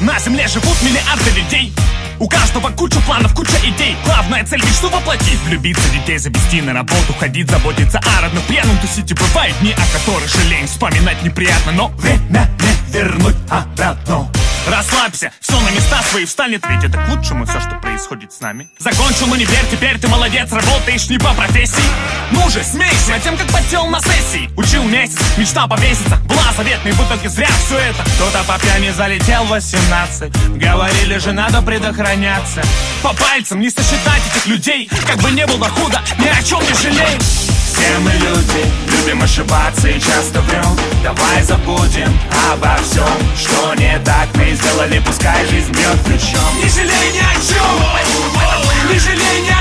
На земле живут миллиарды людей. У каждого куча планов, куча идей. Главная цель мечту воплотить Влюбиться, детей завести на работу Ходить, заботиться о родных пьяном тусить И бывают дни, о которых жалеем. Вспоминать неприятно, но время не вернуть обратно Расслабься, все на места свои встанет Ведь это к лучшему все, что происходит с нами. Закончил универ, теперь ты молодец Работаешь не по профессии. Ну же, смейся, над тем, как потел на сессии. Учил месяц, мечта повеситься Заветной, в итоге зря все это. Кто-то по пьяни залетел 18 Говорили же, надо предохраняться. По пальцам не сосчитать этих людей Как бы не было худо, ни о чем не жалей. Все мы люди, любим ошибаться и часто врем Давай забудем обо всем, что не так мы сделали Пускай жизнь бьет ключом. Не жалей ни о чем, не жалей ни о чем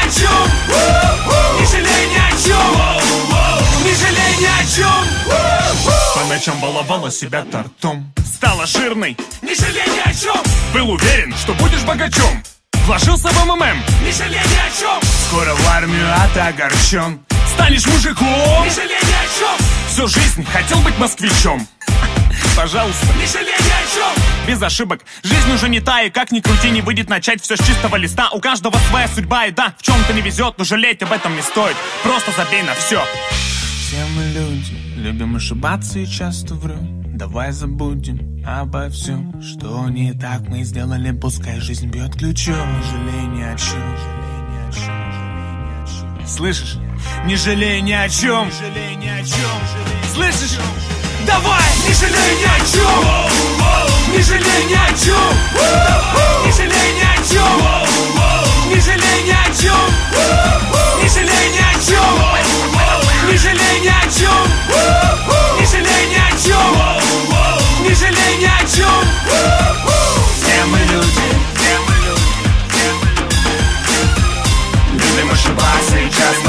чем По ночам баловала себя тортом. Стала жирной, не жалей ни о чем Был уверен, что будешь богачом. Вложился в МММ, не жалей ни о чем Скоро в армию, а ты огорчен. Станешь мужиком. Не жалей ни о чем Всю жизнь хотел быть москвичом. Пожалуйста, не жалей ни о чем Без ошибок, жизнь уже не та И как ни крути, не выйдет начать все с чистого листа. У каждого своя судьба и да, в чем-то не везет Но жалеть об этом не стоит, просто забей на все Все мы люди, любим ошибаться и часто врем Давай забудем обо всем, что не так мы сделали. Пускай жизнь бьет ключом, жалей ни о чем Слышишь? Не жалей ни о чем Слышишь? Давай! Не жалей ни о чем Не жалей ни о чем Не жалей ни о чем Не жалей ни о чем just